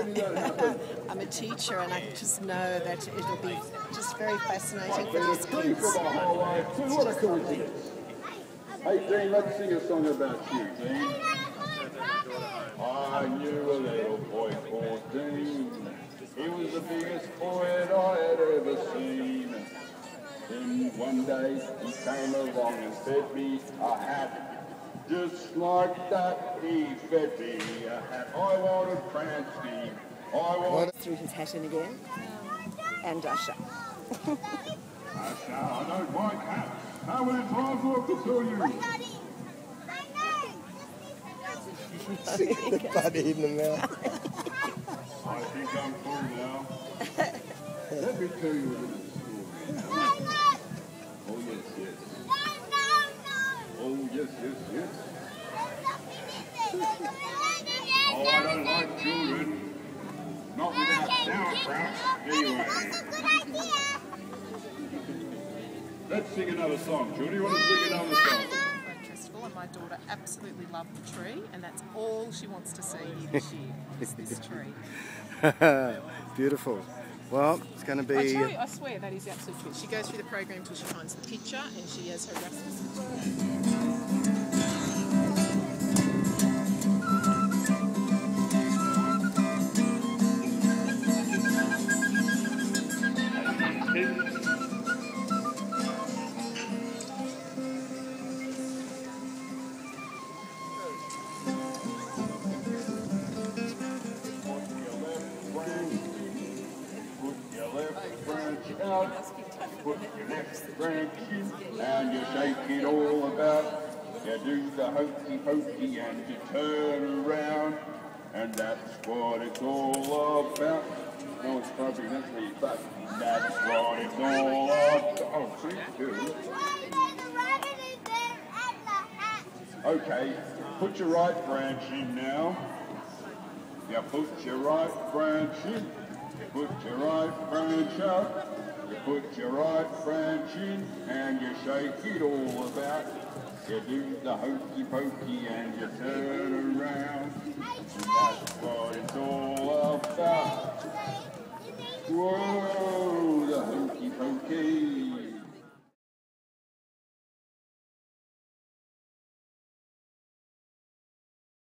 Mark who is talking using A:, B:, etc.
A: I'm a teacher and I just know that it'll be just very fascinating for these kids.
B: for my whole. What a coincidence. Hey, Dean, let's sing a song about you, Dean. I knew a little boy called Dean. He was the biggest poet I had ever seen. Then one day he came along and fed me a hat. Just like that, he fed me a hat. I wanted Cranston. I wanted
A: Threw his hat in again. And Usher.
B: Asha, I don't like hats. How many times do I have to tell you?
C: the Buddy in the mouth.
B: I think I'm through now. Let me tell you a little story. Oh, yes, yes. Oh, yes, yes, yes. Oh, I don't like children. Not without sauerkraut. Anyway, let's sing another song. Judy, you want to sing another song?
D: festival and my daughter absolutely loved the tree and that's all she wants to see this year is this tree.
C: Beautiful. Well, it's going to be.
D: tell you, I swear that is the absolute truth. She goes through the program till she finds the picture and she has her rascals.
B: Out, put your next and you shake it all about. You do the hokey pokey and you turn around, and that's what it's all about. No, it's probably not me, but that's what it's all about. Oh, thank you. Okay, put your right branch in now. You put your right branch in, put your right branch out, you put your right branch in, and you shake it all about. You do the hokey pokey and you turn around,